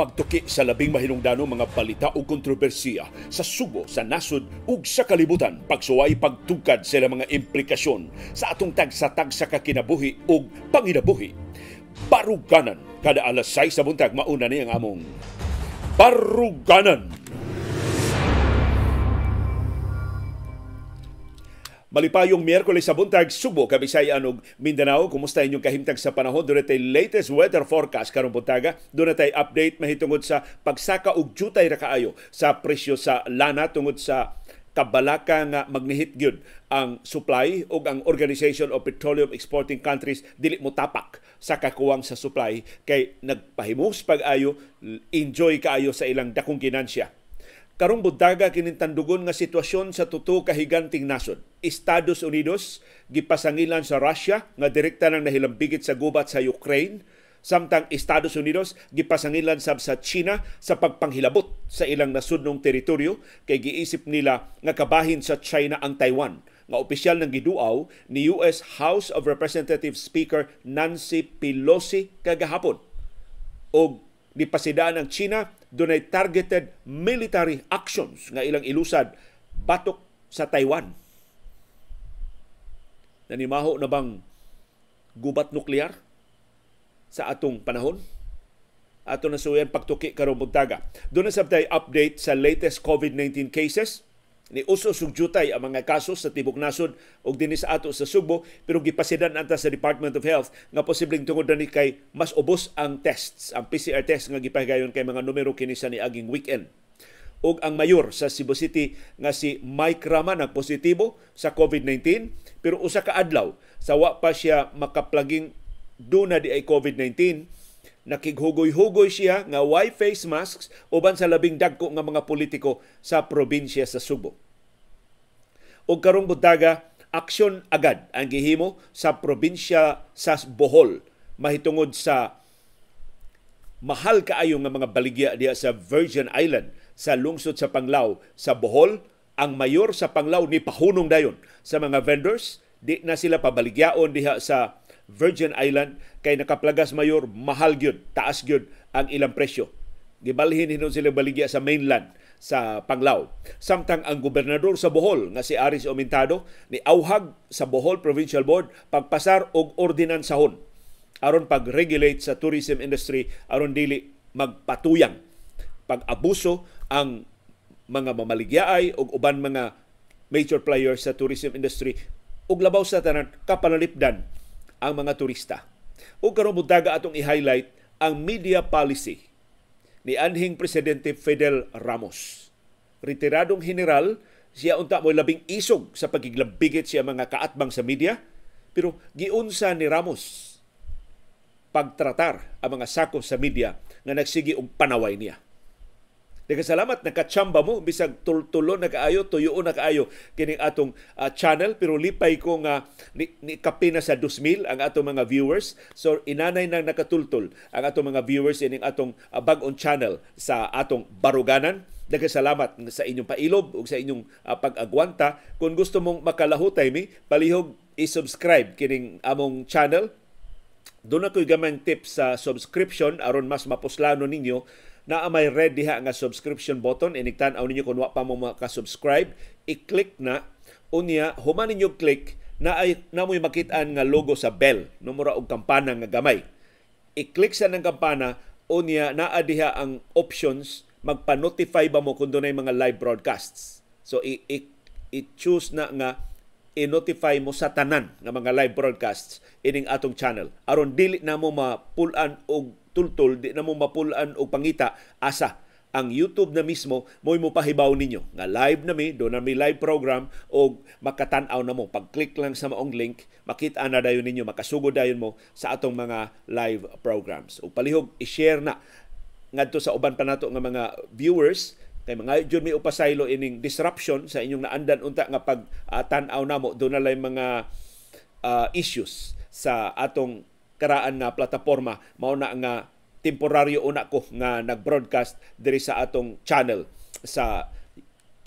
pagtuki sa labing mahinungdano mga balita o kontrobersiya sa subo, sa nasod ug sa kalibutan pagsuway pagtugkad sa mga implikasyon sa atong tagsa-tag sa kakinabuhi ug panginabuhi. Baruganan kada alas 6 sa buntag mauna ni ang among Baruganan. Malipayong Miyerkules sa buntag, Subo, Kabisayan ug Mindanao. Kumusta inyong kahimtag sa panahon? Doon tay latest weather forecast karong buntaga. Doon tay update mahitungod sa pagsaka og jutay ra kaayo sa presyo sa lana tungod sa kabalaka nga magnihit gyud ang supply ug ang Organization of Petroleum Exporting Countries dili mo tapak sa kakuwang sa supply kay nagpahimos pag-ayo enjoy kaayo sa ilang dakong ginansya karong buntaga kinintandugon nga sitwasyon sa tuto ka nasod. Estados Unidos gipasangilan sa Russia nga direkta nang nahilambigit sa gubat sa Ukraine samtang Estados Unidos gipasangilan sab sa China sa pagpanghilabot sa ilang nasudnong teritoryo kay giisip nila nga kabahin sa China ang Taiwan nga opisyal ng giduaw ni US House of Representatives Speaker Nancy Pelosi kagahapon og nipasidaan ang China dunay targeted military actions nga ilang ilusad batok sa Taiwan. Nanimaho na bang gubat nuklear sa atong panahon? Ato na suyan pagtuki karong buntaga. Doon na sabtay update sa latest COVID-19 cases ni uso sugyutay ang mga kaso sa tibok nasod ug dinhi sa ato sa Subo pero gipasidan anta sa Department of Health nga posibleng tungod ni kay mas ubos ang tests ang PCR test nga gipahigayon kay mga numero kini sa niaging weekend ug ang mayor sa Cebu City nga si Mike Rama positibo sa COVID-19 pero usa ka adlaw sa wa pa siya makaplaging duna di ay COVID-19 nakighugoy-hugoy siya nga why face masks uban sa labing dagko nga mga politiko sa probinsya sa Subo. O karong buntaga, aksyon agad ang gihimo sa probinsya sa Bohol. Mahitungod sa mahal kaayo nga mga baligya diya sa Virgin Island sa lungsod sa Panglao sa Bohol. Ang mayor sa Panglao ni pahunong dayon. Sa mga vendors di na sila pabaligyaon diha sa Virgin Island kay nakaplagas mayor mahal gyud taas gyud ang ilang presyo. Gibalhin hinon sila baligya sa mainland sa Panglao. Samtang ang gobernador sa Bohol nga si Aris Omintado ni auhag sa Bohol Provincial Board pagpasar og ordinansahon aron pag-regulate sa tourism industry aron dili magpatuyang pag-abuso ang mga mamaligyaay o uban mga major players sa tourism industry ug labaw sa tanan kapanalipdan ang mga turista. O karon buntaga atong i-highlight ang media policy ni anhing presidente Fidel Ramos. Retiradong general, siya unta mo labing isog sa pagiglambigit siya mga kaatbang sa media, pero giunsa ni Ramos pagtratar ang mga sakop sa media nga nagsigi og panaway niya. Nagkasalamat, nakachamba mo, bisag tultulo na kaayo, tuyoon na kaayo kining atong uh, channel, pero lipay ko nga ni, ni kapi na sa 2,000 ang atong mga viewers. So, inanay nang nakatultol ang atong mga viewers ining atong uh, bag-on channel sa atong baruganan. Nagkasalamat sa inyong pailob o sa inyong uh, pag-agwanta. Kung gusto mong makalahutay mi, palihog i-subscribe kining among channel. Doon ako'y gamang tips sa subscription aron mas mapuslano ninyo na may red diha nga subscription button. Iniktan-aw ninyo kung wa pa mo maka-subscribe. I-click na. Unya human ninyo click na ay namoy makit-an nga logo sa bell. Numero og kampana nga gamay. I-click sa ng kampana. Unya naa diha ang options. Magpa-notify ba mo kung dunay mga live broadcasts? So i, i, i-choose na nga i-notify mo sa tanan nga mga live broadcasts ining atong channel. Aron dili na mo mapulan og tultol di na mo mapulaan og pangita. Asa ang YouTube na mismo mo mo pahibaw ninyo. Nga live na mi do na mi live program o makatan-aw na mo. Pag-click lang sa maong link makita na dayon ninyo makasugod dayon mo sa atong mga live programs. O palihog i-share na. Ngadto sa uban pa nato nga mga viewers kay mga jud mi upasaylo ining disruption sa inyong naandan unta nga pag uh, tan-aw namo do na lay mga uh, issues sa atong karaan nga plataporma mao na nga temporaryo una ko nga nag-broadcast diri sa atong channel sa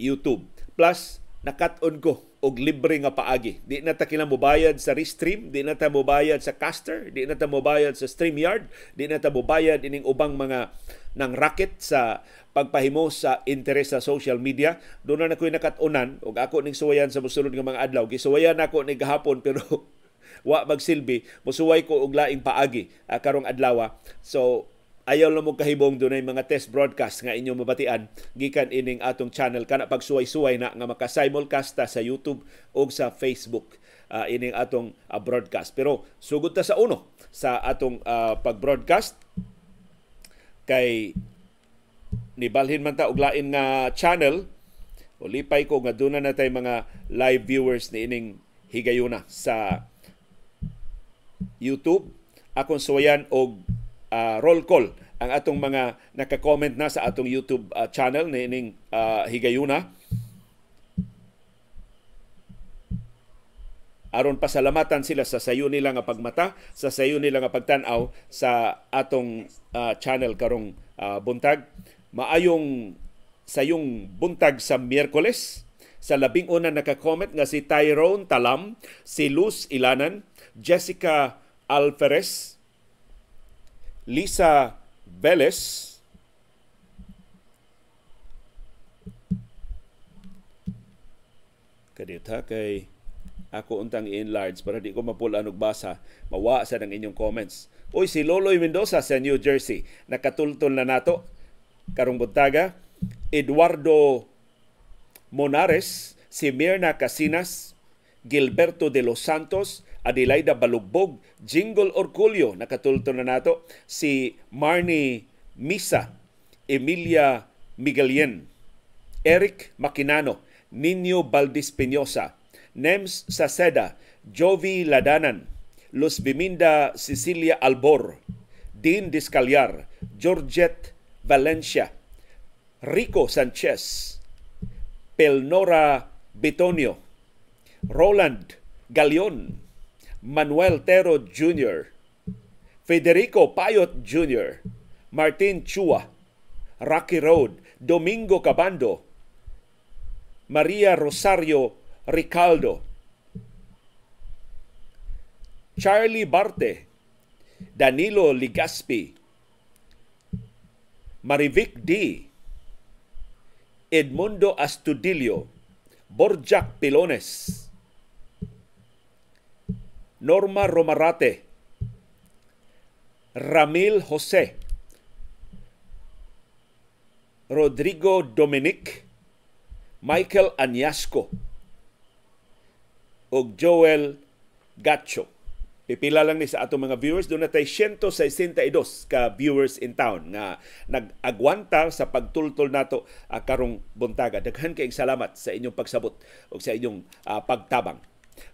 YouTube. Plus nakat-on ko og libre nga paagi. Di na ta kailangan mobayad sa restream, di na ta mobayad sa caster, di na ta mobayad sa StreamYard, di na ta mobayad ining ubang mga ng racket sa pagpahimo sa interes sa social media. Doon na ako'y nakatunan og ako ning suwayan sa musulod nga mga adlaw. Gisuwayan ako ni gahapon pero wa magsilbi. Musuway ko og laing paagi uh, karong adlaw. So ayaw lang mo kahibong dunay mga test broadcast nga inyong mabatian gikan ining atong channel kana pagsuway-suway na nga maka simulcast sa YouTube o sa Facebook uh, ining atong uh, broadcast pero sugod ta sa uno sa atong uh, pag-broadcast kay nibalhin man ta og lain nga channel o lipay ko nga doon na tay mga live viewers ni ining higayuna sa YouTube akong suwayan og uh, roll call ang atong mga naka-comment na sa atong YouTube uh, channel ni ning uh, Higayuna. aron pasalamatan sila sa sayo nila nga pagmata, sa sayo nila nga pagtan-aw sa atong uh, channel karong uh, buntag. Maayong sayong buntag sa Miyerkules. Sa labing una naka-comment nga si Tyrone Talam, si Luz Ilanan, Jessica Alferez, Lisa Veles kadit ha kay ako untang i-enlarge para di ko mapulaan og basa. Mawa sa ng inyong comments. Uy, si Loloy Mendoza sa New Jersey. Nakatultol na nato. Karong buntaga Eduardo Monares si Mirna Casinas Gilberto de los Santos Adelaida Balugbog, Jingle Orculio, nakatulto na nato, si Marnie Misa, Emilia Miguelien, Eric Makinano, Nino Valdis Peñosa, Nems Saceda, Jovi Ladanan, Los Biminda Cecilia Albor, Dean Discalyar, Georgette Valencia, Rico Sanchez, Pelnora Betonio, Roland Galion, Manuel Tero Jr., Federico Payot Jr., Martin Chua, Rocky Road, Domingo Cabando, Maria Rosario Ricaldo, Charlie Barte, Danilo Ligaspi, Marivic D, Edmundo Astudillo, Borjak Pilones, Norma Romarate, Ramil Jose, Rodrigo Dominic, Michael Anyasco, ug Joel Gacho. Pipila lang ni sa atong mga viewers. Doon na tayo 162 ka viewers in town nga nag-agwanta sa pagtultol nato uh, karong buntaga. Daghan kayong salamat sa inyong pagsabot o sa inyong uh, pagtabang.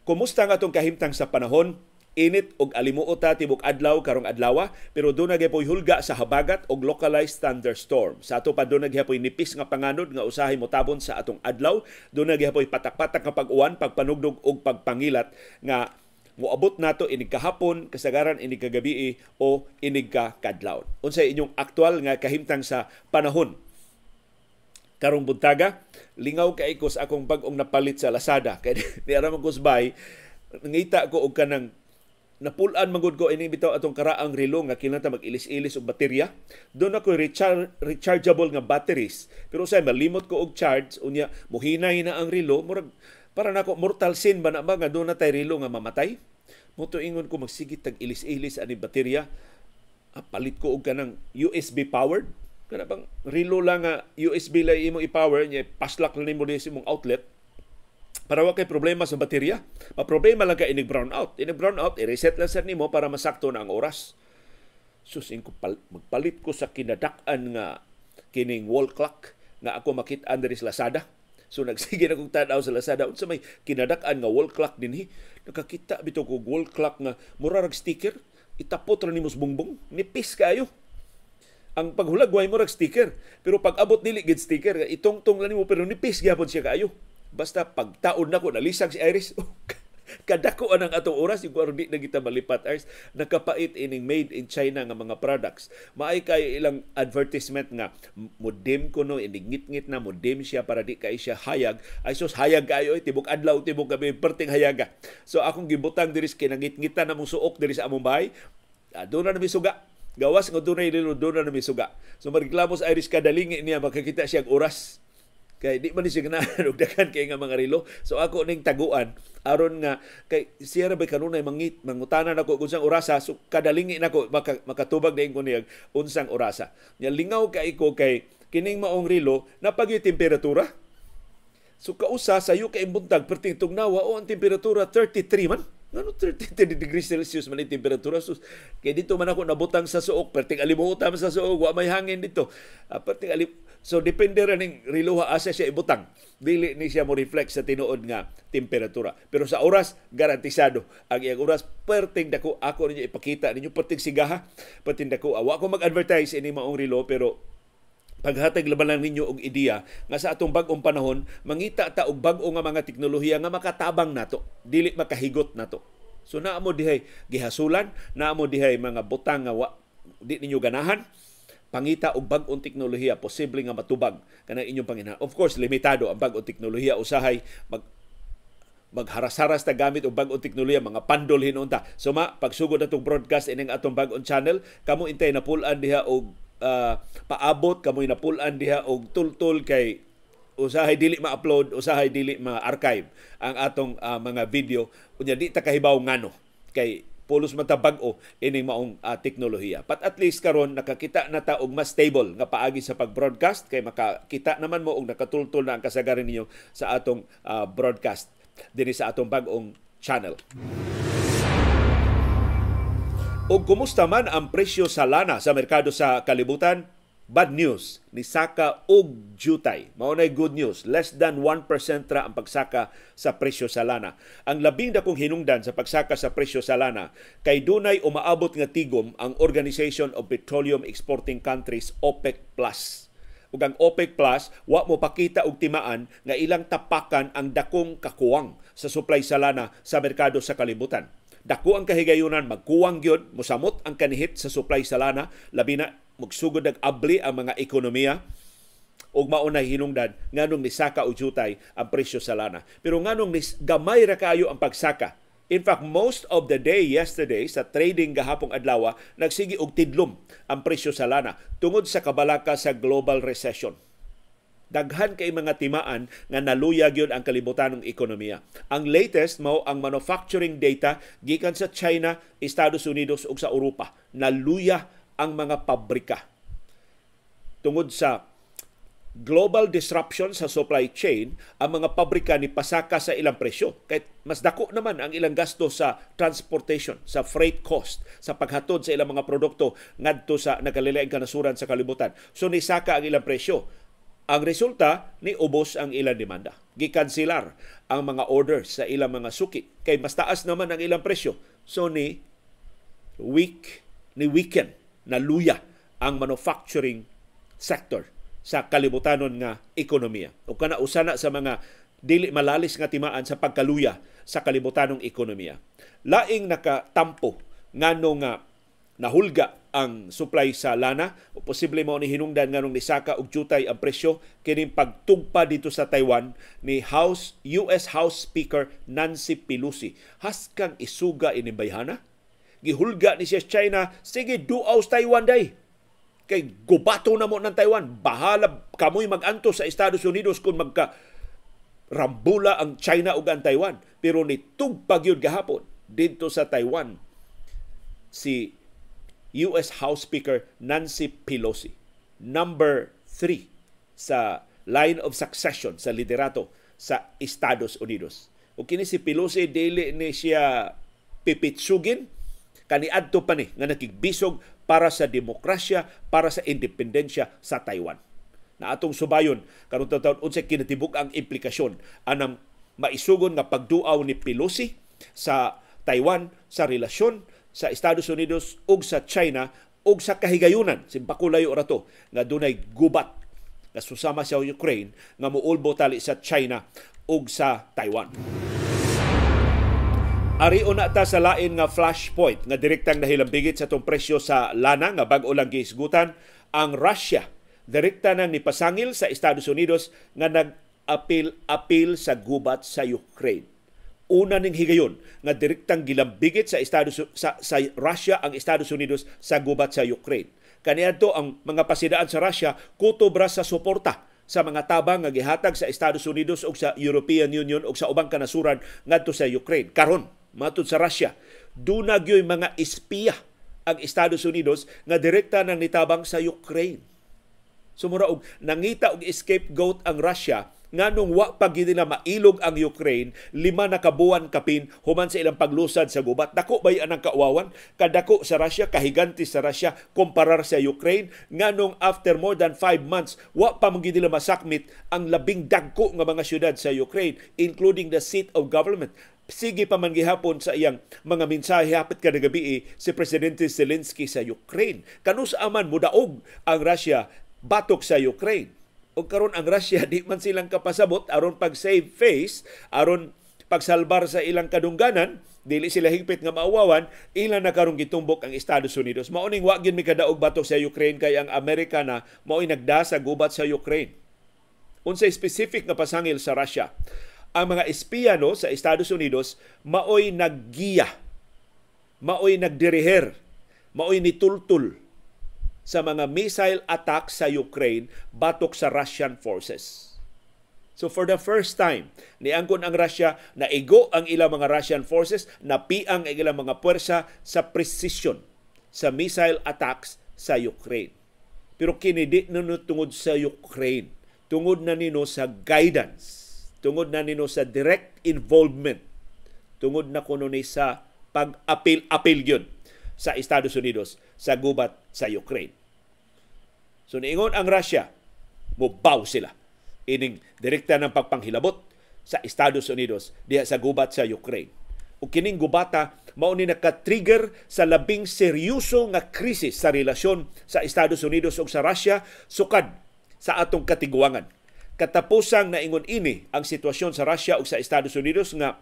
Kumusta nga itong kahimtang sa panahon? Init og alimuot ta tibok adlaw karong adlawa pero doon nagyapoy hulga sa habagat og localized thunderstorm. Sa ato pa doon nagyapoy nipis nga panganod nga usahay motabon sa atong adlaw. Doon nagyapoy patak-patak nga pag-uwan, pagpanugdog og pagpangilat nga moabot nato inig kahapon, kasagaran inig kagabi o inig ka kadlaw. Unsay inyong aktual nga kahimtang sa panahon karong buntaga lingaw kay ko sa akong bag-ong napalit sa Lazada. Kay di ara man kusbay ngita ko og kanang napulan magud ko ini bitaw atong karaang relo nga kinahanglan mag-ilis-ilis og baterya. Doon ako recharge, rechargeable nga batteries. Pero say malimot ko og charge. Unya muhinay na ang relo. Murag para nako mortal sin ba na ba nga doon na tay relo nga mamatay? Mo ingon ko magsigit tag ilis-ilis ani baterya. Ah, palit ko og kanang USB powered Kana bang relo lang nga USB lang imo i-power niya, paslak lang nimo sa imong outlet para wa kay problema sa baterya. Pa problema lang ka inig brown out. Inig brown out, i-reset lang sa nimo para masakto na ang oras. Sus, ko pal- magpalit ko sa kinadak-an nga kining wall clock nga ako makita diri sa Lazada. So nagsige na kong tanaw sa Lazada unsa may kinadak-an nga wall clock dinhi. Nakakita bitaw ko wall clock nga murag sticker itapot ra nimo sa bungbong nipis kayo ang paghulagway mo rag sticker. Pero pag abot dili gid sticker, itong tong lang mo pero nipis gyapon siya kaayo. Basta pagtaon nako nalisag si Iris, kadako ang atong oras. Yung kung na kita malipat ars nakapait ining made in China nga mga products. Maay kay ilang advertisement nga modim ko no inigngit-ngit na modim siya para di kay siya hayag. Ay sus hayag kayo eh, tibok adlaw tibok gabi perting hayaga. So akong gibutang diri kinangit-ngitan na mong suok diri sa among bahay. Ah, doon na nami suga gawas nga dunay lilo doon na nami suga so magreklamo sa Irish kadalingi niya makakita siya oras. Kay di man siya ganahan og daghan kay nga mga relo so ako ning taguan aron nga kay siya bay kanunay mangit mangutanan nako unsang orasa so kadalingi nako maka, makatubag dayon ko niyag unsang orasa. Nya lingaw kay ko kay kining maong relo napagyo temperatura. So kausa sa iyo kay buntag perting tugnawa o ang temperatura 33 man Ngano 30 degrees Celsius man ang temperatura sus. Kay dito man ako nabutang sa suok, perting alimutan sa suok, wa may hangin dito. Uh, perting alim So depende ra ning riluha asa siya ibutang. Dili ni siya mo reflect sa tinuod nga temperatura. Pero sa oras garantisado ang iyang oras perting dako ako ninyo ipakita ninyo perting sigaha, perting dako awa ko mag-advertise ini maong rilo pero paghatag laban lang ninyo og ideya nga sa atong bag-ong panahon mangita ta og bag-o nga mga teknolohiya nga makatabang nato. Dili makahigot nato. So naa mo dihay gihasulan naa mo dihay mga butang nga wa, di ninyo ganahan. Pangita og bag-ong teknolohiya posible nga matubag kanang inyong panginahan of course limitado ang bag-ong teknolohiya. Usahay mag magharas-haras ta gamit og bag-ong teknolohiya mga pandol hinunta so ma pagsugod atong broadcast ining atong bag-ong channel kamo intay na pull-an diha og uh, paabot kamoy napulan diha og tultul kay usahay dili ma-upload usahay dili ma-archive ang atong uh, mga video unya di ta kahibaw ngano kay pulos man bag-o ining maong uh, teknolohiya. But at least karon nakakita na ta og mas stable nga paagi sa pag-broadcast kay makakita naman mo og nakatultol na ang kasagaran ninyo sa atong uh, broadcast dinhi sa atong bag-ong channel. O kumusta man ang presyo sa lana sa merkado sa kalibutan? Bad news ni Saka og jutay. Mao nay good news. Less than 1% ra ang pagsaka sa presyo sa lana. Ang labing dakong hinungdan sa pagsaka sa presyo sa lana kay dunay umaabot nga tigom ang Organization of Petroleum Exporting Countries OPEC Plus. Ug ang OPEC Plus wa mo pakita og timaan nga ilang tapakan ang dakong kakuwang sa supply sa lana sa merkado sa kalibutan dako ang kahigayunan magkuwang gyud mosamot ang kanihit sa supply sa lana labi na magsugod og abli ang mga ekonomiya. Ug maunay hinungdan nganong nisaka og jutay ang presyo sa lana. Pero nganong nis gamay ra kaayo ang pagsaka. In fact, most of the day yesterday sa trading gahapong adlaw nagsigi og tidlom ang presyo sa lana tungod sa kabalaka sa global recession daghan kay mga timaan nga naluya gyud ang kalibutan ng ekonomiya. Ang latest mao ang manufacturing data gikan sa China, Estados Unidos ug sa Europa. Naluya ang mga pabrika. Tungod sa global disruption sa supply chain, ang mga pabrika ni pasaka sa ilang presyo. Kay mas dako naman ang ilang gasto sa transportation, sa freight cost, sa paghatod sa ilang mga produkto ngadto sa nagkalilaing kanasuran sa kalibutan. So ni saka ang ilang presyo ang resulta ni ubos ang ilang demanda. Gikansilar ang mga orders sa ilang mga suki kay mas taas naman ang ilang presyo. So ni week ni weekend na luya ang manufacturing sector sa kalibutanon nga ekonomiya. O kana usana sa mga dili malalis nga timaan sa pagkaluya sa kalibutanong ekonomiya. Laing nakatampo ngano nga nahulga ang supply sa lana. O posible mo ni hinungdan nganong ni Saka og jutay ang presyo kining pagtugpa dito sa Taiwan ni House US House Speaker Nancy Pelosi. Haskang isuga ini bayhana gihulga ni siya China sige duaw Taiwan day. Kay gubato na mo ng Taiwan. Bahala kamoy maganto sa Estados Unidos kung magka rambula ang China ug ang Taiwan. Pero ni tugpag gahapon dito sa Taiwan si US House Speaker Nancy Pelosi. Number three sa line of succession sa liderato sa Estados Unidos. O kini si Pelosi dili ni siya pipitsugin kaniadto pa ni nga nakigbisog para sa demokrasya, para sa independensya sa Taiwan. Na atong subayon karon taon unsay kinatibuk ang implikasyon anang maisugon nga pagduaw ni Pelosi sa Taiwan sa relasyon sa Estados Unidos ug sa China ug sa kahigayunan simpakulayo ra to nga dunay gubat nga susama sa Ukraine nga muulbo tali sa China ug sa Taiwan. Ari una ta sa lain nga flashpoint nga direktang nahilambigit sa tong presyo sa lana nga bag-o lang giisgutan ang Russia direkta nang nipasangil sa Estados Unidos nga nag-apil-apil sa gubat sa Ukraine. Una ning higayon nga direktang gilambigit sa Estados sa, sa Russia ang Estados Unidos sa gubat sa Ukraine. Kaniadto ang mga pasidaan sa Russia kutobra sa suporta sa mga tabang nga gihatag sa Estados Unidos o sa European Union o sa ubang kanasuran ngadto sa Ukraine. Karon matod sa Russia, dunag yoy mga espiya ang Estados Unidos nga direkta nang nitabang sa Ukraine. Sumura og nangita og scapegoat ang Russia nganong wa pa nila mailog ang Ukraine lima na kabuan kapin human sa ilang paglusad sa gubat dako bay anang kaawawan kadako sa Russia kahiganti sa Russia komparar sa Ukraine nganong after more than five months wa pa man nila masakmit ang labing dagko nga mga syudad sa Ukraine including the seat of government sige pa man gihapon sa iyang mga mensahe hapit ka gabi si Presidente Zelensky sa Ukraine. Kanus aman mudaog ang Russia batok sa Ukraine. O karon ang Russia di man silang kapasabot aron pag save face, aron pagsalbar sa ilang kadungganan, dili sila higpit nga maawawan, ilan na karong gitumbok ang Estados Unidos. Mauning wa gyud mi kadaog batok sa Ukraine kay ang Amerika na mao'y nagda sa gubat sa Ukraine. Unsay specific nga pasangil sa Russia ang mga espiyano sa Estados Unidos maoy naggiya, maoy nagdiriher, maoy nitultul sa mga missile attack sa Ukraine batok sa Russian forces. So for the first time, niangkon ang Russia na igo ang ilang mga Russian forces, napiang ang ilang mga puwersa sa precision sa missile attacks sa Ukraine. Pero kini di tungod sa Ukraine, tungod na nino sa guidance tungod na nino sa direct involvement tungod na kuno ni sa pag-apil-apil yun sa Estados Unidos sa gubat sa Ukraine. So niingon ang Russia, mubaw sila ining direkta ng pagpanghilabot sa Estados Unidos diha sa gubat sa Ukraine. O kining gubata mao ni naka-trigger sa labing seryoso nga krisis sa relasyon sa Estados Unidos ug sa Russia sukad sa atong katiguangan katapusang naingon ini ang sitwasyon sa Russia ug sa Estados Unidos nga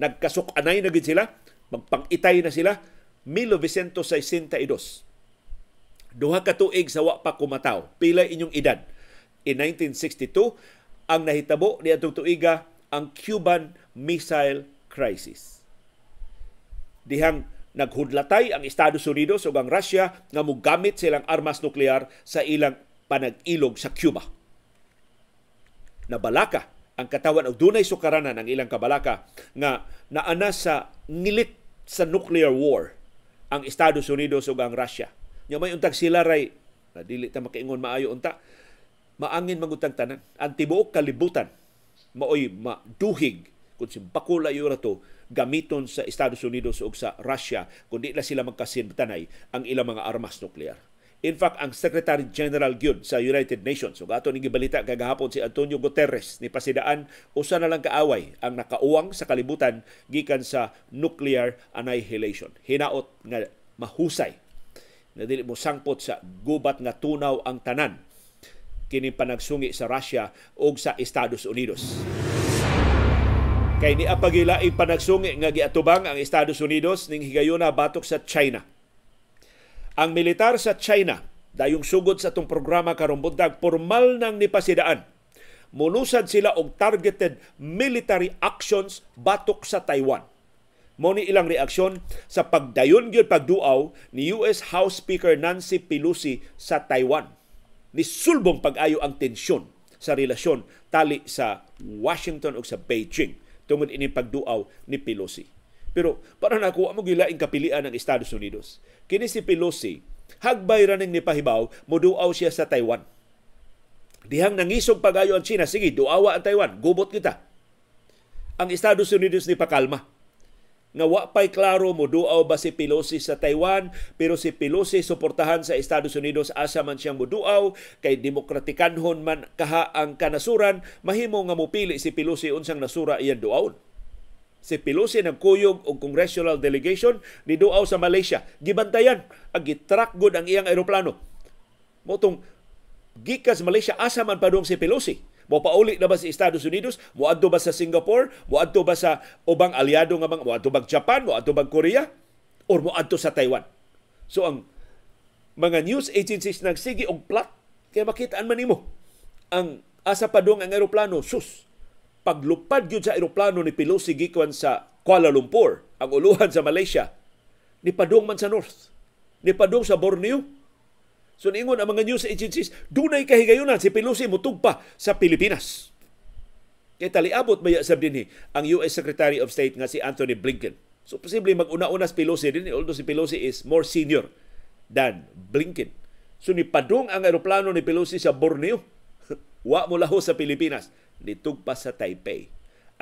nagkasuk-anay na gid sila, magpangitay na sila 1962. Duha ka tuig sa wa pa kumataw. Pila inyong edad? In 1962, ang nahitabo ni atong tuiga ang Cuban Missile Crisis. Dihang naghudlatay ang Estados Unidos ug ang Russia nga mogamit silang armas nuklear sa ilang panag-ilog sa Cuba na balaka ang katawan og dunay sukaranan ang ilang kabalaka nga naana sa ngilit sa nuclear war ang Estados Unidos ug ang Russia. Nya may untag sila ray na dili ta makaingon maayo unta maangin mangutang tanan ang tibuok kalibutan maoy maduhig kung si bakula yura to gamiton sa Estados Unidos ug sa Russia kundi la sila magkasintanay ang ilang mga armas nuklear. In fact, ang Secretary General gyud sa United Nations, ug ato ning gibalita kagahapon si Antonio Guterres ni pasidaan usa na lang kaaway ang nakauwang sa kalibutan gikan sa nuclear annihilation. Hinaot nga mahusay na dili mo sangpot sa gubat nga tunaw ang tanan kini panagsungi sa Russia ug sa Estados Unidos. Kay ni apagila panagsungi nga giatubang ang Estados Unidos ning higayuna batok sa China ang militar sa China, dayong sugod sa itong programa karong buntag, formal nang nipasidaan. Mulusad sila og targeted military actions batok sa Taiwan. Mo ni ilang reaksyon sa pagdayon gyud pagduaw ni US House Speaker Nancy Pelosi sa Taiwan. Ni sulbong pag-ayo ang tensyon sa relasyon tali sa Washington ug sa Beijing tungod ini pagduaw ni Pelosi. Pero para nakuha mo gilaing kapilian ng Estados Unidos. Kini si Pelosi, hagbay ra ning nipahibaw, moduaw siya sa Taiwan. Dihang nangisog pagayo ang China, sige, duawa ang Taiwan, gubot kita. Ang Estados Unidos ni pakalma. Nga wa pa'y klaro mo duaw ba si Pelosi sa Taiwan, pero si Pelosi suportahan sa Estados Unidos asa man siyang muduaw, kay demokratikanhon man kaha ang kanasuran, mahimo nga mupili si Pelosi unsang nasura iyan duawon si Pelosi nagkuyog og congressional delegation ni duaw sa Malaysia. Gibantayan ang gitrack good ang iyang eroplano. Motong gikas Malaysia asa man padung si Pelosi. Mopauli na ba sa Estados Unidos? Moadto ba sa Singapore? Moadto ba sa ubang aliado nga mga moadto ba Japan? Moadto ba Korea? Or moadto sa Taiwan? So ang mga news agencies nagsige og plot kay makitaan man nimo ang asa padong ang eroplano sus paglupad gyud sa eroplano ni Pelosi gikan sa Kuala Lumpur ang uluhan sa Malaysia ni padung man sa north ni padung sa Borneo So niingon ang mga news agencies, dunay kahigayunan si Pelosi mutugpa sa Pilipinas. Kay taliabot maya sab dinhi ang US Secretary of State nga si Anthony Blinken. So posible mag-una-una si Pelosi din although si Pelosi is more senior than Blinken. So ni padung ang eroplano ni Pelosi sa Borneo. Wa mo laho sa Pilipinas, nitugpa sa Taipei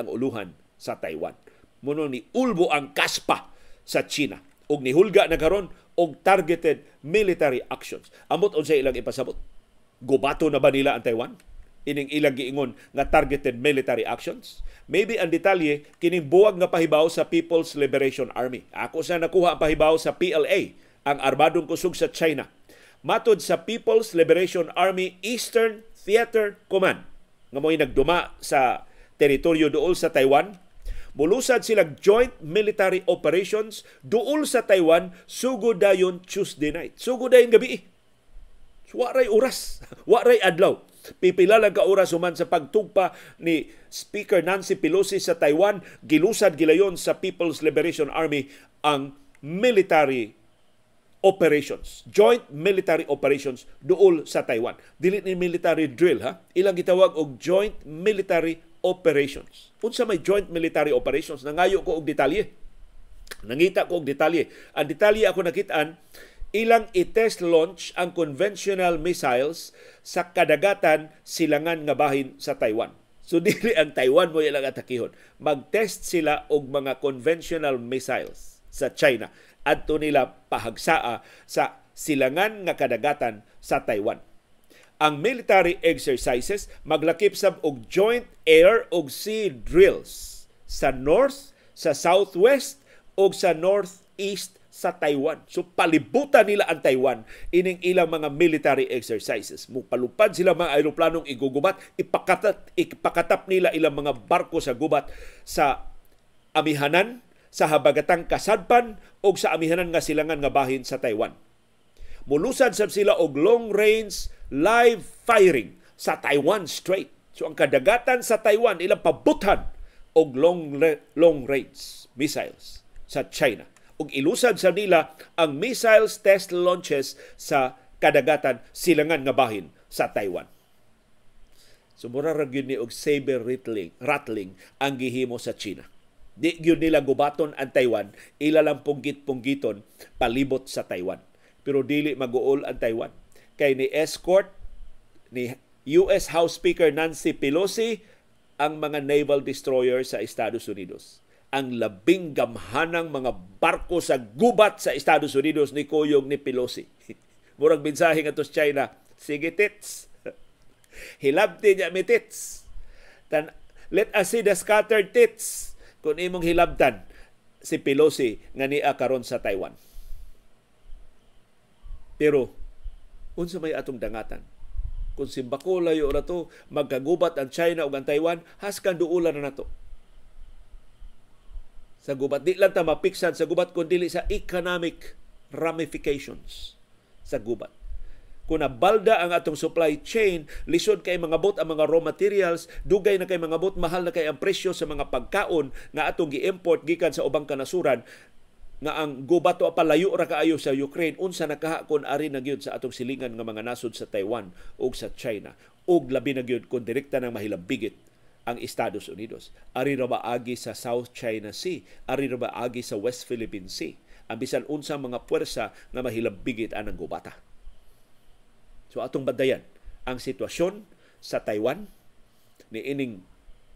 ang uluhan sa Taiwan. Muno ni ulbo ang kaspa sa China ug nihulga na karon og targeted military actions. Amot unsay ilang ipasabot. Gubato na ba nila ang Taiwan? Ining ilang giingon nga targeted military actions. Maybe ang detalye kining buwag nga pahibaw sa People's Liberation Army. Ako sa nakuha ang pahibaw sa PLA, ang armadong kusog sa China. Matod sa People's Liberation Army Eastern Theater Command nga mo'y nagduma sa teritoryo dool sa Taiwan Mulusad silang joint military operations duol sa Taiwan sugod dayon Tuesday night. Sugod dayon gabi. So, waray oras, waray adlaw. Pipila lang ka oras human sa pagtugpa ni Speaker Nancy Pelosi sa Taiwan, gilusad gilayon sa People's Liberation Army ang military operations, joint military operations duol sa Taiwan. Dili ni military drill ha, ilang gitawag og joint military operations. Unsa may joint military operations nangayo ko og detalye. Nangita ko og detalye. Ang detalye ako nakitaan ilang i-test launch ang conventional missiles sa kadagatan silangan nga bahin sa Taiwan. So dili ang Taiwan mo ilang atakihon. Mag-test sila og mga conventional missiles sa China adto nila pahagsaa sa silangan nga kadagatan sa Taiwan ang military exercises maglakip sab og joint air ug sea drills sa north, sa southwest ug sa northeast sa Taiwan. So palibutan nila ang Taiwan ining ilang mga military exercises. Mupalupad sila mga aeroplanong igugubat, ipakatap, ipakatap nila ilang mga barko sa gubat sa amihanan, sa habagatang kasadpan o sa amihanan nga silangan nga bahin sa Taiwan. Mulusad sab sila og long range live firing sa Taiwan Strait. So ang kadagatan sa Taiwan ilang pabutan og long long range missiles sa China. Ug ilusad sa nila ang missiles test launches sa kadagatan silangan nga bahin sa Taiwan. Sumura ra gyud ni og saber rattling, rattling ang gihimo sa China. Di gyud nila gubaton ang Taiwan, ila lang punggit-punggiton palibot sa Taiwan. Pero dili maguol ang Taiwan kay ni escort ni US House Speaker Nancy Pelosi ang mga naval destroyer sa Estados Unidos. Ang labing gamhanang mga barko sa gubat sa Estados Unidos ni Kuyong ni Pelosi. Murag mensahe nga China, sige tits. Hilabti niya mi tits. Tan, let us see the scattered tits kung imong hilabtan si Pelosi nga niya karon sa Taiwan. Pero unsa may atong dangatan? Kung si layo na to magkagubat ang China ug ang Taiwan haskan duulan na nato. Sa gubat di lang ta mapiksan sa gubat kundi sa economic ramifications sa gubat. Kung nabalda ang atong supply chain, lisod kay mga bot ang mga raw materials, dugay na kay mga bot, mahal na kay ang presyo sa mga pagkaon nga atong gi-import gikan sa ubang kanasuran, nga ang gubato palayo ra kaayo sa Ukraine unsa nakahakon ari na gyud sa atong silingan nga mga nasod sa Taiwan ug sa China. Ug labi na gyud kung direkta nang mahilambigit ang Estados Unidos. Ari ra agi sa South China Sea? Ari ra agi sa West Philippine Sea? Ang bisan unsa mga puwersa nga mahilambigit anang gubata. So atong badayan ang sitwasyon sa Taiwan ni ining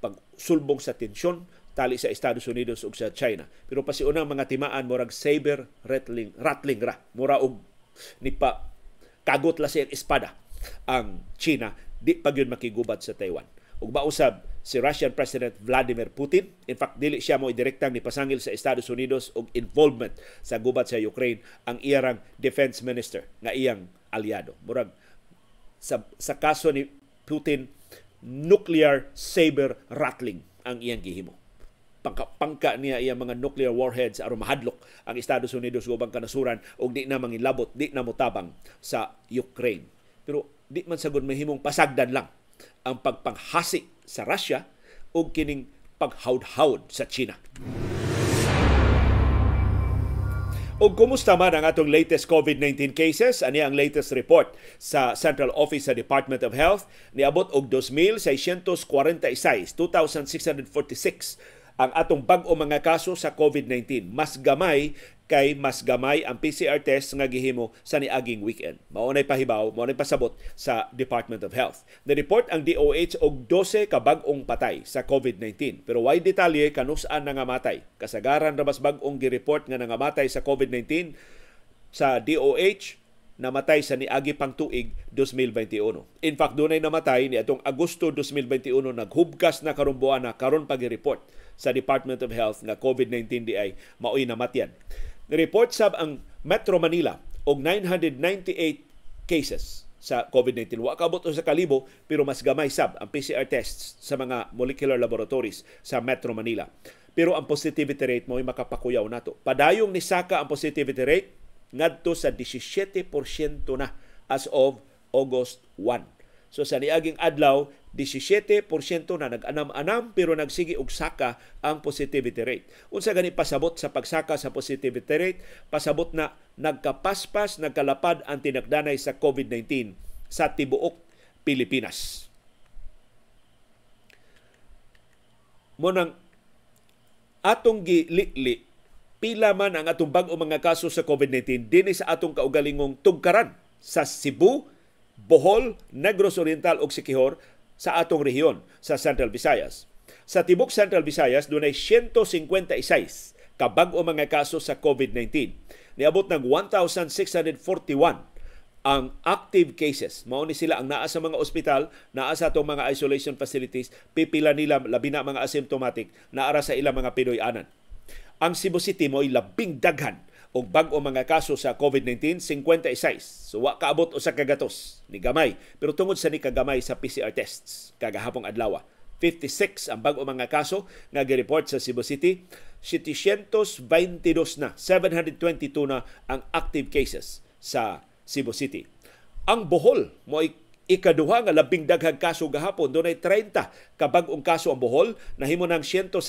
pagsulbong sa tensyon tali sa Estados Unidos ug sa China. Pero pasiunang mga timaan murag saber rattling rattling ra mura og ni pa kagot la siyang espada ang China di pa gyud makigubat sa Taiwan. Ug mausab si Russian President Vladimir Putin. In fact, dili siya mo direktang ni pasangil sa Estados Unidos og involvement sa gubat sa Ukraine ang iyang defense minister nga iyang aliado. Murag sa, sa kaso ni Putin nuclear saber rattling ang iyang gihimo pangka niya iyang mga nuclear warheads aron mahadlok ang Estados Unidos ubang kanasuran og di na mangilabot, di na motabang sa Ukraine. Pero di man sagud mahimong pasagdan lang ang pagpanghasi sa Russia og kining paghawd-hawd sa China. O kumusta man ang atong latest COVID-19 cases? Ani ang latest report sa Central Office sa Department of Health. Niabot og 2,646, 2,646 ang atong bag-o mga kaso sa COVID-19. Mas gamay kay mas gamay ang PCR test nga gihimo sa niaging weekend. Maunay pahibaw, maunay pasabot sa Department of Health. Na-report ang DOH og 12 ka bag-ong patay sa COVID-19. Pero why detalye kanus-an nangamatay? Kasagaran ra mas bag-ong gi-report nga nangamatay sa COVID-19 sa DOH namatay sa niagi pang tuig 2021. In fact, dunay namatay ni atong Agosto 2021 naghubgas na karumbuan na karon pagi-report sa Department of Health nga COVID-19 di ay maoy namatyan. Report sab ang Metro Manila og 998 cases sa COVID-19. Wa kabot sa kalibo pero mas gamay sab ang PCR tests sa mga molecular laboratories sa Metro Manila. Pero ang positivity rate mo ay makapakuyaw nato. Padayong ni Saka ang positivity rate ngadto sa 17% na as of August 1. So sa niaging adlaw, 17% na nag-anam-anam pero nagsigi og saka ang positivity rate. Unsa gani pasabot sa pagsaka sa positivity rate? Pasabot na nagkapaspas, nagkalapad ang tinagdanay sa COVID-19 sa tibuok Pilipinas. Munang atong gilili pila man ang atong bag-o mga kaso sa COVID-19 dinhi sa atong kaugalingong tugkaran sa Cebu, Bohol, Negros Oriental ug Siquijor sa atong rehiyon sa Central Visayas. Sa tibok Central Visayas, dunay 156 kabag-o mga kaso sa COVID-19. Niabot ng 1,641 ang active cases. Mao ni sila ang naa sa mga ospital, naa sa atong mga isolation facilities, pipila nila labi na mga asymptomatic, naara sa ilang mga Pinoy-anan. Ang Cebu City mo'y labing daghan og bag-o mga kaso sa COVID-19 56. So wa kaabot usa ka gatos ni gamay pero tungod sa ni kagamay sa PCR tests kagahapong adlaw 56 ang bag-o mga kaso nga gi-report sa Cebu City 722 na 722 na ang active cases sa Cebu City. Ang Bohol mo ikaduha nga labing daghang kaso gahapon dunay 30 ka bag-ong kaso ang Bohol. Nahimo ng 165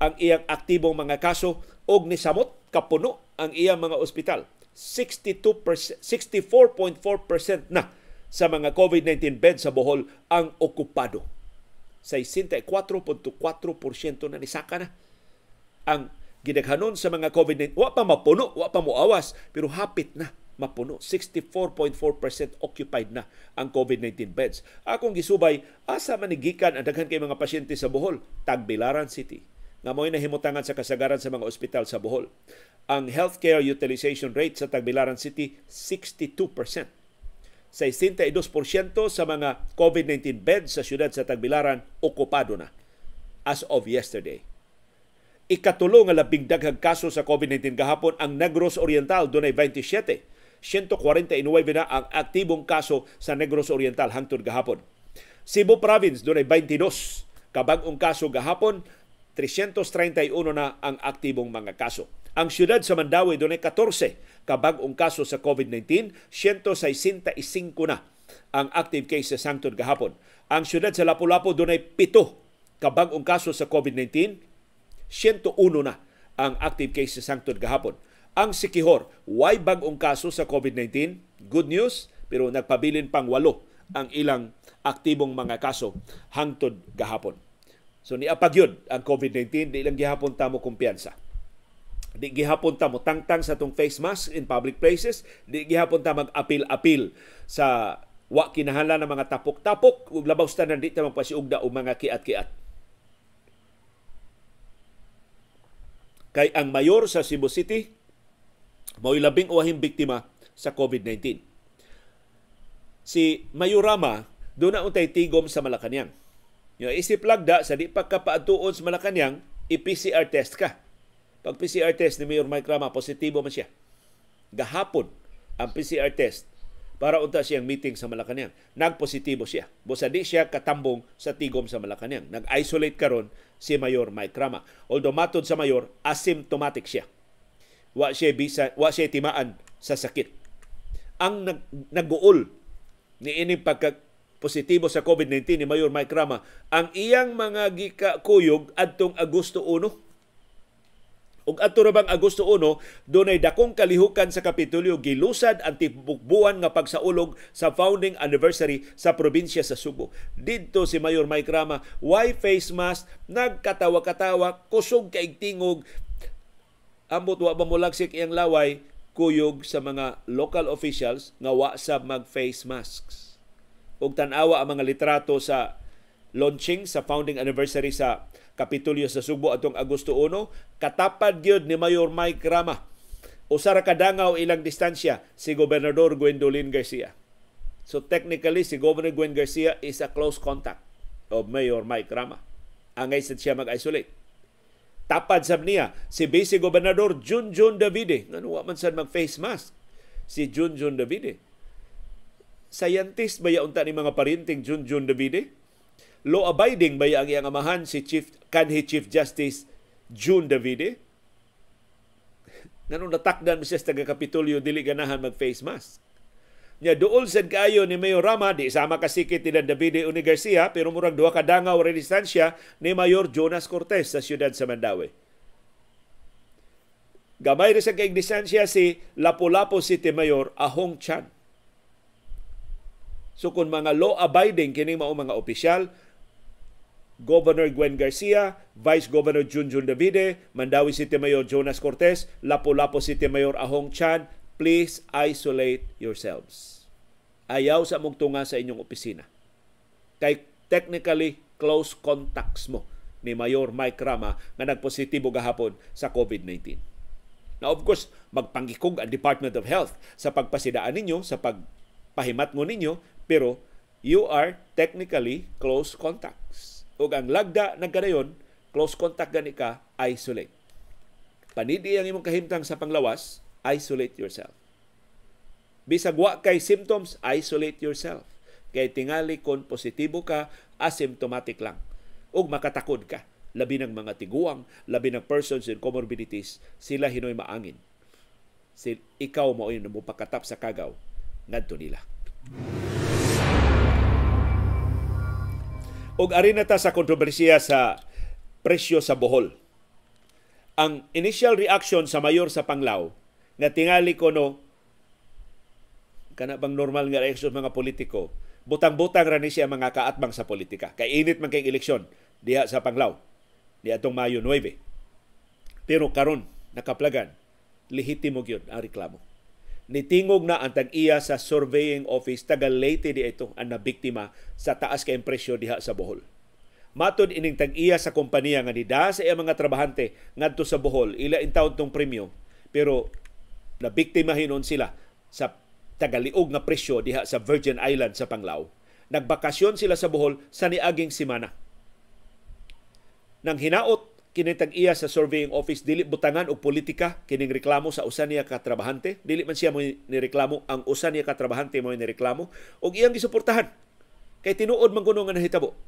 ang iyang aktibong mga kaso og nisamot kapuno ang iyang mga ospital. 62 64.4% na sa mga COVID-19 beds sa Bohol ang okupado. 64.4% na nisaka na ang gidaghanon sa mga COVID-19 wa pa mapuno wa pa moawas pero hapit na mapuno. 64.4% occupied na ang COVID-19 beds. Akong gisubay, asa manigikan ang daghan kay mga pasyente sa Bohol? Tagbilaran City. Nga mo'y nahimutangan sa kasagaran sa mga ospital sa Bohol. Ang healthcare utilization rate sa Tagbilaran City, 62%. 62% sa mga COVID-19 beds sa siyudad sa Tagbilaran okupado na as of yesterday. Ikatulo nga labing daghang kaso sa COVID-19 gahapon ang Negros Oriental dunay 27 149 na ang aktibong kaso sa Negros Oriental hangtod gahapon. Cebu Province dunay 22 kabag-ong kaso gahapon, 331 na ang aktibong mga kaso. Ang siyudad sa Mandawi dunay 14 kabag-ong kaso sa COVID-19, 165 na ang active cases hangtod gahapon. Ang siyudad sa Lapu-Lapu dunay 7 kabag-ong kaso sa COVID-19, 101 na ang active cases hangtod gahapon ang Sikihor. Why bag-ong kaso sa COVID-19? Good news, pero nagpabilin pang walo ang ilang aktibong mga kaso hangtod gahapon. So ni apagyod ang COVID-19, di lang gihapon ta mo kumpiyansa. Di gihapon ta mo tangtang sa tong face mask in public places, di gihapon ta mag-apil-apil sa wa kinahanglan ng mga tapok-tapok ug labaw sa di ta magpasiugda og mga kiat-kiat. Kay ang mayor sa Cebu City, Mao'y labing uwahing biktima sa COVID-19. Si Mayurama, doon na untay tigom sa Malacanang. Yung isip lagda, sa di pagkapaatuon sa Malacanang, i-PCR test ka. Pag PCR test ni Mayor Mike Rama, positibo man siya. Gahapon, ang PCR test para unta siyang meeting sa Malacañang. Nagpositibo siya. Busa di siya katambong sa tigom sa Malacañang. Nag-isolate karon si Mayor Mike Rama. Although matod sa Mayor, asymptomatic siya. Wa siya bisa, wa siya timaan sa sakit. Ang nag, nag-uol ni ini pagka positibo sa COVID-19 ni Mayor Mike Rama ang iyang mga gikakuyog adtong Agosto 1 ug adto ra bang Agosto 1 dunay dakong kalihukan sa Kapitolyo gilusad ang tibukbuan nga pagsaulog sa founding anniversary sa probinsya sa Subo. Didto si Mayor Mike Rama, why face mask, nagkatawa-katawa, kusog kay tingog, ambot wa ba mulagsik iyang laway, kuyog sa mga local officials nga wa sa mag face masks. Ug tan-awa ang mga litrato sa launching sa founding anniversary sa Kapitulyo sa Subo atong Agosto 1, katapad gyud ni Mayor Mike Rama. Usa ra kadangaw ilang distansya si Gobernador Gwendolyn Garcia. So technically si Governor Gwen Garcia is a close contact of Mayor Mike Rama. Angay sad siya mag-isolate. Tapad sab niya si Vice Gobernador Junjun Davide. Wa man sad mag-face mask si Junjun Davide. Scientist ba unta ni mga parinting Junjun Davide? law-abiding ba ang iyang amahan si Chief kanhi Chief Justice June Davide? Nanong natakdan mo siya sa taga-kapitulyo, dili ganahan mag-face mask. Nya duol sad kaayo ni Mayor Rama, di sama kasikit ni Davide Uni Garcia, pero murag duha ka dangaw ni Mayor Jonas Cortez sa siyudad sa Mandawi. Gamay rin sa kaig distansya si Lapu-Lapu City Mayor Ahong Chan. So kung mga law-abiding kini mao mga opisyal, Governor Gwen Garcia, Vice Governor Junjun Davide, Mandawi City Mayor Jonas Cortez, Lapu-Lapu City Mayor Ahong Chan, please isolate yourselves. Ayaw sa mong tunga sa inyong opisina. Kay technically close contacts mo ni Mayor Mike Rama nga nagpositibo gahapon sa COVID-19. Now of course, magpangikog ang Department of Health sa pagpasidaan ninyo, sa pagpahimat mo ninyo, pero you are technically close contacts ug ang lagda nagkadayon close contact gani ka isolate panidi ang imong kahimtang sa panglawas isolate yourself bisag wa kay symptoms isolate yourself kay tingali kon positibo ka asymptomatic lang ug makatakod ka labi ng mga tiguang, labi ng persons in comorbidities, sila hinoy maangin. Si, ikaw mo yung pakatap sa kagaw, ngadto nila. Og ari na ta sa kontrobersiya sa presyo sa Bohol. Ang initial reaction sa mayor sa Panglao nga tingali ko no kana bang normal nga reaksyon mga politiko? Butang-butang ra ni siya mga kaatbang sa politika. Kay init man kay eleksyon diha sa Panglao di atong Mayo 9 pero karon nakaplagan. Lehitimo gyud ang reklamo. Nitingog na ang tag-iya sa surveying office. Taga Leyte di ito ang nabiktima sa taas kay presyo diha sa Bohol. Matod ining tag-iya sa kompanya nga nida sa iya mga trabahante ngadto sa Bohol. Ila intawon tong premyo. Pero nabiktima hinon sila sa tagaliog nga presyo diha sa Virgin Island sa Panglao. Nagbakasyon sila sa Bohol sa niaging semana. Nang hinaot kinitag iya sa surveying office dili butangan og politika kining reklamo sa usa niya ka trabahante dili man siya mo ni reklamo ang usa niya ka trabahante mo ni reklamo og iyang gisuportahan kay tinuod man kuno nga nahitabo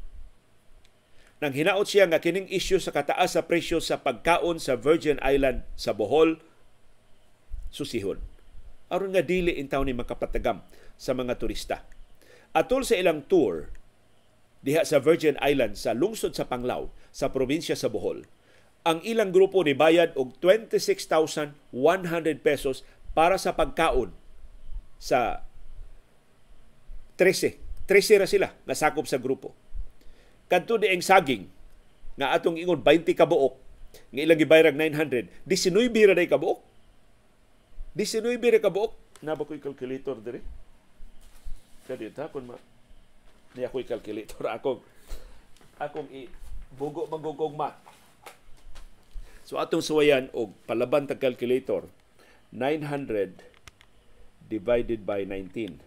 nang hinaot siya nga kining issue sa kataas sa presyo sa pagkaon sa Virgin Island sa Bohol susihon aron nga dili intaw ni makapatagam sa mga turista atol sa ilang tour diha sa Virgin Island sa lungsod sa Panglao sa probinsya sa Bohol ang ilang grupo ni bayad og 26,100 pesos para sa pagkaon sa 13. 13 ra sila nga sakop sa grupo. Kadto di ang saging nga atong ingon 20 ka buok nga ilang gibayrag 900, 19 ra day ka buok. 19 ra ka buok. Na ba ko'y calculator dire? Kadi ta kun ma niya ko'y calculator akong akong i bugo magugong math So atong suwayan og palaban tag calculator 900 divided by 19.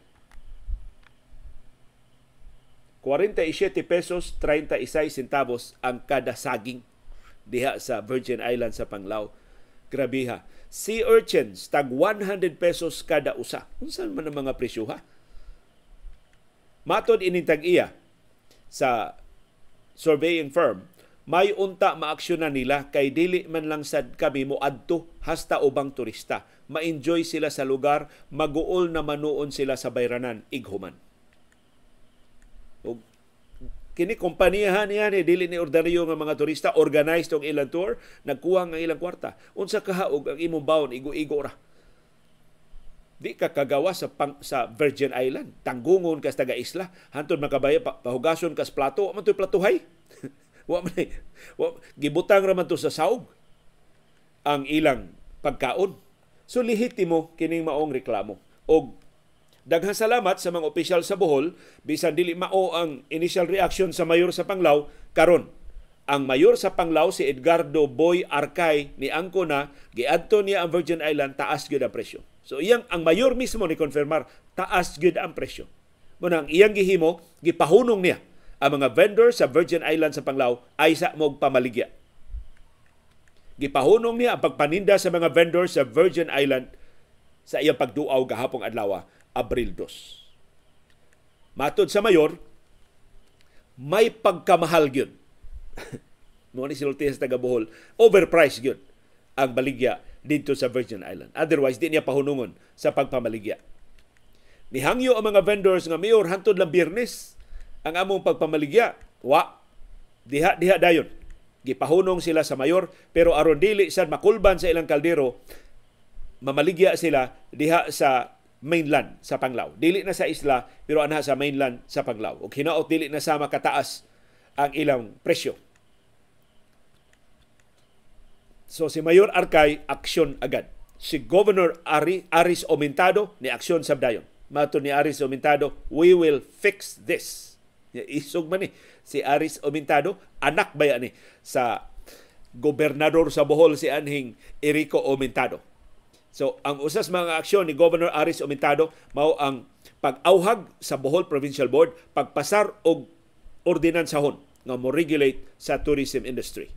47 pesos 36 centavos ang kada saging diha sa Virgin Islands sa Panglao. Grabiha. Sea urchins, tag 100 pesos kada usa. Unsan man ang mga presyo ha? Matod ining tag-iya sa surveying firm, may unta maaksyonan nila kay dili man lang sad kami mo adto hasta ubang turista. Ma-enjoy sila sa lugar, maguol na manuon sila sa bayranan ighuman. Kini kompanya niya ni dili ni ordinaryo nga mga turista organized og ilang tour nagkuha nga ilang kwarta. Unsa kahaog ang imong bawon igo-igo ra. Di ka kagawa sa pang, sa Virgin Island. Tanggungon ka sa taga isla hantod makabaya pa, pahugason ka sa plato. Man platuhay. Wa man wa, gibutang ra man to sa saog. Ang ilang pagkaon. So lehitimo kining maong reklamo. Og daghang salamat sa mga opisyal sa Bohol bisan dili mao ang initial reaction sa mayor sa Panglao karon ang mayor sa Panglao si Edgardo Boy Arcay ni angko na giadto niya ang Virgin Island taas gyud ang presyo. So iyang ang mayor mismo ni konfirmar taas gyud ang presyo. Muna ang iyang gihimo gipahunong niya ang mga vendor sa Virgin Islands sa Panglao ay sa mog pamaligya. Gipahunong niya ang pagpaninda sa mga vendor sa Virgin Island sa iyang pagduaw gahapong adlaw, Abril 2. Matod sa mayor, may pagkamahal gyud. Mo ni sulti sa taga Bohol, overpriced gyud ang baligya dito sa Virgin Island. Otherwise, di niya pahunungon sa pagpamaligya. Nihangyo ang mga vendors nga mayor hantod lang biyernes ang among pagpamaligya. Wa, diha diha dayon. Gipahunong sila sa mayor pero aron dili sad makulban sa ilang kaldero, mamaligya sila diha sa mainland sa Panglao. Dili na sa isla pero anha sa mainland sa Panglao. Ug hinaot dili na sa makataas ang ilang presyo. So si Mayor Arkay aksyon agad. Si Governor Ari, Aris Omentado ni aksyon sabdayon. Mato ni Aris Omentado, we will fix this Isog man ni si Aris Omintado, anak ba ni sa gobernador sa Bohol si Anhing Erico Omintado. So ang usas mga aksyon ni Governor Aris Omintado mao ang pag-auhag sa Bohol Provincial Board pagpasar og ordinansahon nga mo regulate sa tourism industry.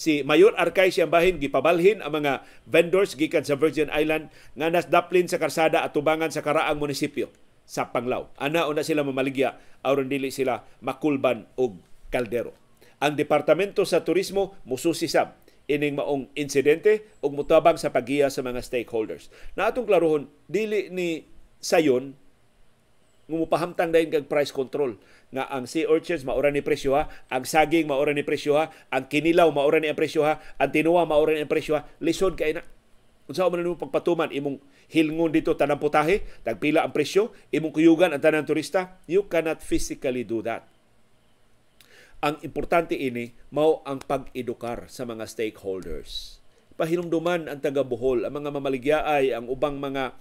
Si Mayor Arkay siyang bahin gipabalhin ang mga vendors gikan sa Virgin Island nga nasdaplin sa karsada at tubangan sa karaang munisipyo sa Panglao. Ana una sila mamaligya aron dili sila makulban og kaldero. Ang Departamento sa Turismo mususisab ining maong insidente ug mutabang sa pagiya sa mga stakeholders. Na atong klarohon dili ni sayon ngumupahamtang dayon kag price control. Nga ang sea urchins maura ni presyo ha, ang saging maura ni presyo ha, ang kinilaw maura ni presyo ha, ang tinuwa maura ni presyo ha, lisod kay na. Unsa man nimo pagpatuman imong hilngon dito tanang putahe, tagpila ang presyo, imong kuyugan ang tanang turista, you cannot physically do that. Ang importante ini mao ang pag-edukar sa mga stakeholders. Pahinumduman ang taga Bohol, ang mga mamaligyaay, ang ubang mga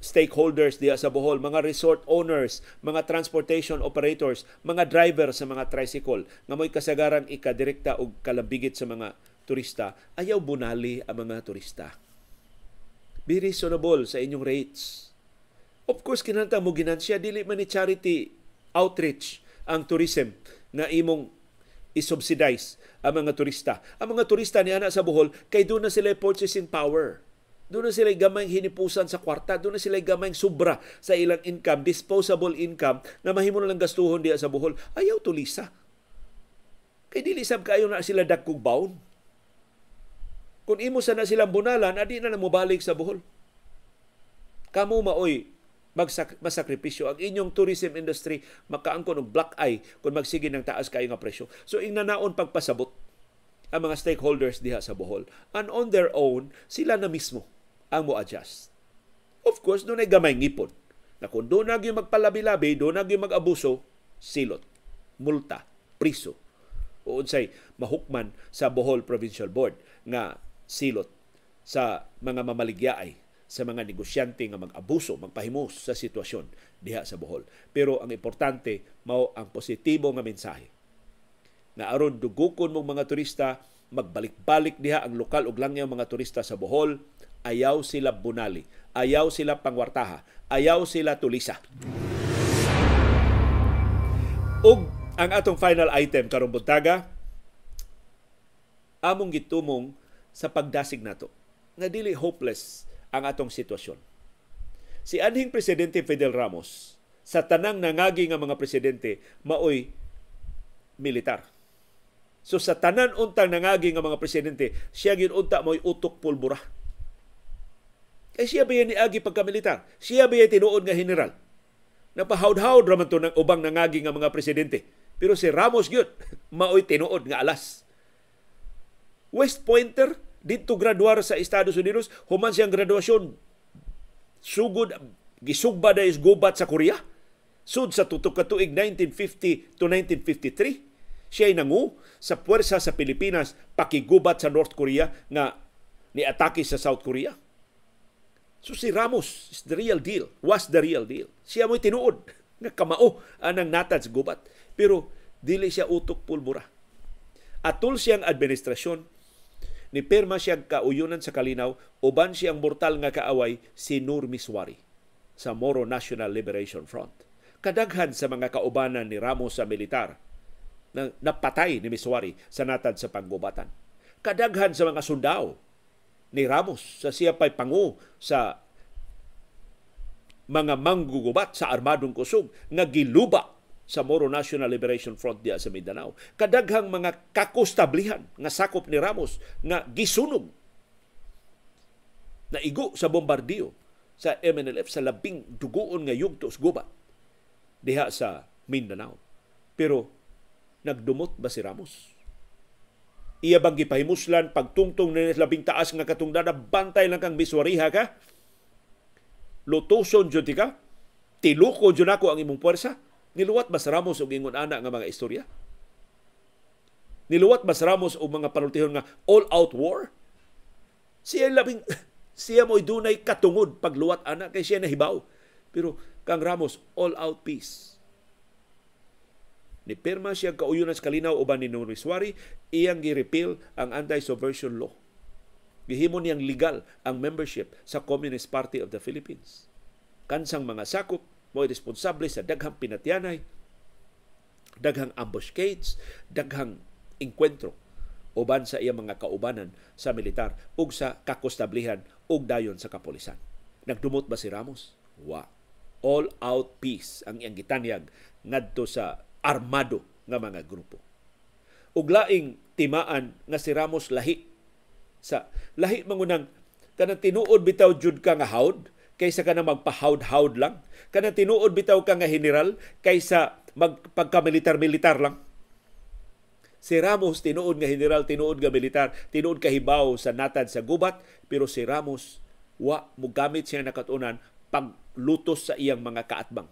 stakeholders diya sa Bohol, mga resort owners, mga transportation operators, mga driver sa mga tricycle, nga mo'y kasagarang ikadirekta og kalambigit sa mga turista, ayaw bunali ang mga turista be reasonable sa inyong rates. Of course, kinanta mo ginansya, dili man ni charity outreach ang tourism na imong isubsidize ang mga turista. Ang mga turista ni ana sa Bohol, kay doon na sila purchasing power. Doon na sila gamay hinipusan sa kwarta. Doon na sila gamay sobra sa ilang income, disposable income na mahimo na lang gastuhon diya sa Bohol. Ayaw tulisa. Kay dili sab kayo na sila dagkog baon kung imo sa na silang bunalan, adi na na mobalik sa Bohol. Kamu maoy magsak masakripisyo ang inyong tourism industry makaangkon og black eye kung magsige ng taas kayo nga presyo. So ingnanaon pagpasabot ang mga stakeholders diha sa Bohol. And on their own, sila na mismo ang mo adjust. Of course, doon ay gamay ngipon. Na kung doon na magpalabi-labi, doon na mag-abuso, silot, multa, priso. O unsay mahukman sa Bohol Provincial Board nga silot sa mga mamaligyaay sa mga negosyante nga mag-abuso, magpahimos sa sitwasyon diha sa Bohol. Pero ang importante mao ang positibo nga mensahe na aron dugukon mong mga turista magbalik-balik diha ang lokal ug langyaw mga turista sa Bohol, ayaw sila bunali, ayaw sila pangwartaha, ayaw sila tulisa. Ug ang atong final item karong buntaga among gitumong sa pagdasig nato nga dili hopeless ang atong sitwasyon. Si anhing presidente Fidel Ramos sa tanang nangagi nga mga presidente maoy militar. So sa tanan untang nangagi nga mga presidente, siya gyud unta mo'y utok pulbura. Kay siya ba ni agi pagka-militar? Siya ba tinuod nga general? Napahawd-hawd raman to ng ubang nangagi nga mga presidente. Pero si Ramos gyud maoy tinuod nga alas. West Pointer dito graduar sa Estados Unidos, human siyang graduasyon sugod gisugba da is gubat sa Korea. Sud sa tutok ka tuig 1950 to 1953 siya ay nangu sa puwersa sa Pilipinas pakigubat sa North Korea nga niatake sa South Korea. So si Ramos is the real deal, was the real deal. Siya mo'y tinuod nga kamao anang natad sa gubat. Pero dili siya utok pulbura. Atul siyang administrasyon, ni perma siyang kauyunan sa kalinaw, uban siyang mortal nga kaaway si Nur Miswari sa Moro National Liberation Front. Kadaghan sa mga kaubanan ni Ramos sa militar na napatay ni Miswari sa natad sa panggubatan. Kadaghan sa mga sundao ni Ramos sa siya pa'y pangu sa mga manggugubat sa armadong kusog nga giluba sa Moro National Liberation Front diya sa Mindanao. Kadaghang mga kakustablihan nga sakop ni Ramos nga gisunog na igo sa bombardiyo sa MNLF sa labing dugoon nga yugtos gubat diha sa Mindanao. Pero nagdumot ba si Ramos? Iya bang gipahimuslan pagtungtong ni labing taas nga katungdana bantay lang kang miswariha ka? Lutuson jud ka? Tiluko jud ako ang imong puwersa? Niluwat ba sa Ramos og ingon ana nga mga istorya? Niluwat ba sa Ramos og mga panultihon nga all-out war? Siya labing siya mo'y dunay katungod pagluwat ana kay siya nahibaw. Pero kang Ramos, all-out peace Ni pirma siya kauyunan sa kalinaw uban ni Nuriswari, iyang gi-repeal ang anti-subversion law. Gihimo niyang legal ang membership sa Communist Party of the Philippines. Kansang mga sakop mo responsable sa daghang pinatyanay, daghang ambuscades, daghang enkwentro uban sa iyang mga kaubanan sa militar ug sa kakustablihan ug dayon sa kapolisan. Nagdumot ba si Ramos? Wa. All out peace ang iyang gitanyag ngadto sa armado nga mga grupo. Ug laing timaan nga si Ramos lahi sa lahi mangunang kanang tinuod bitaw jud ka nga hawd kaysa ka na magpahawd-hawd lang. Kanang tinuod bitaw ka nga general kaysa magpagka-militar-militar lang. Si Ramos tinuod nga general, tinuod nga militar, tinuod kahibaw sa natad sa gubat, pero si Ramos wa mo gamit siya nakatunan paglutos sa iyang mga kaatbang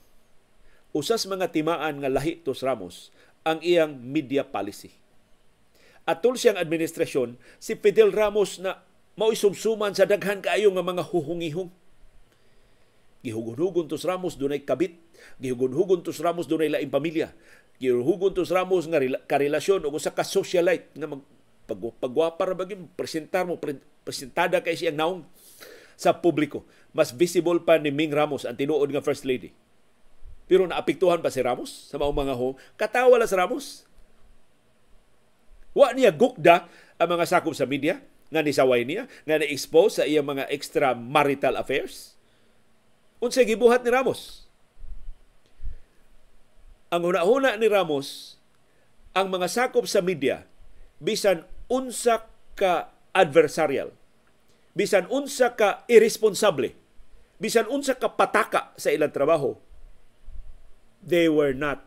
usas mga timaan nga lahi tos Ramos ang iyang media policy. Atol siyang administrasyon, si Fidel Ramos na mao sumsuman sa daghan kaayo nga mga huhungihong. Gihugon-hugon tos Ramos dunay kabit, gihugon-hugon tos Ramos dunay laing pamilya. Gihugon tos Ramos nga karelasyon o sa ka-socialite nga mag pag, pagwapa ra bagim presentar mo pre, presentada kay siyang naong sa publiko. Mas visible pa ni Ming Ramos ang tinuod nga First Lady pero naapektuhan pa si Ramos sa mga mga ho. Katawa lang si Ramos. Wa niya gukda ang mga sakop sa media nga nisaway niya, nga na-expose sa iyang mga extramarital affairs. Unsay gibuhat ni Ramos? Ang una-una ni Ramos, ang mga sakop sa media, bisan unsa ka adversarial, bisan unsa ka irresponsable, bisan unsa ka pataka sa ilang trabaho, they were not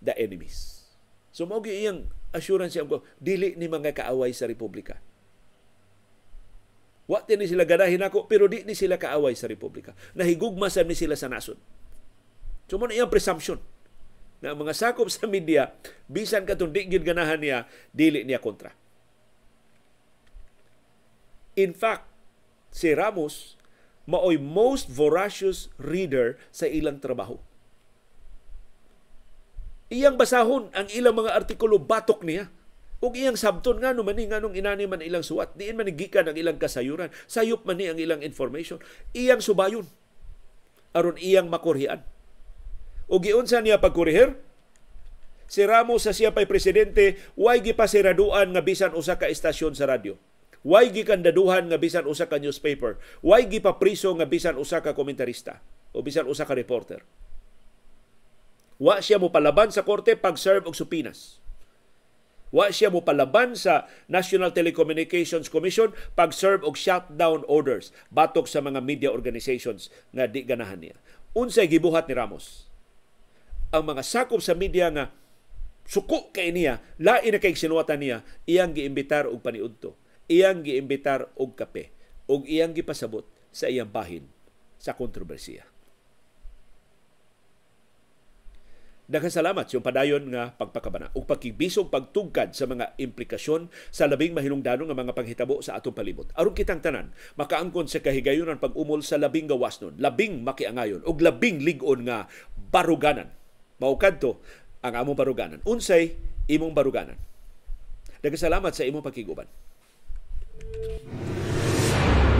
the enemies. So mao iyang assurance ko dili ni mga kaaway sa republika. Wa ni sila ganahin ako pero di ni sila kaaway sa republika. Nahigugma sa ni sila sa nasod. So mo iyang presumption na mga sakop sa media bisan katong di gyud ganahan niya dili niya kontra. In fact, si Ramos maoy most voracious reader sa ilang trabaho iyang basahon ang ilang mga artikulo batok niya. Ug iyang sabton nga no man ni nganong inani man ilang suwat, diin man gikan ang ilang kasayuran, sayop man ni ang ilang information. Iyang subayon aron iyang makurhian. Ug giunsa niya pagkurihir? Si Ramos sa siya pa'y presidente, way gipasiraduan nga bisan usa ka estasyon sa radyo. Why gikandaduhan nga bisan usa ka newspaper? Why gipapriso nga bisan usa ka komentarista o bisan usa ka reporter? Wa siya mo palaban sa korte pag-serve og supinas. Wa siya mo palaban sa National Telecommunications Commission pag-serve og shutdown orders batok sa mga media organizations nga di ganahan niya. Unsay gibuhat ni Ramos? Ang mga sakop sa media nga suko kay niya, lain na kay sinuwatan niya, iyang giimbitar og paniudto iyang giimbitar og kape ug iyang gipasabot sa iyang bahin sa kontrobersiya. Daghang salamat sa padayon nga pagpakabana ug pagkibisog pagtugkad sa mga implikasyon sa labing mahinungdanon nga mga panghitabo sa atong palibot. Aron kitang tanan makaangkon sa kahigayonan pag-umol sa labing gawasnon, labing makiangayon ug labing lig-on nga baruganan. Mao kadto ang among baruganan. Unsay imong baruganan? Daghang salamat sa imong pakiguban.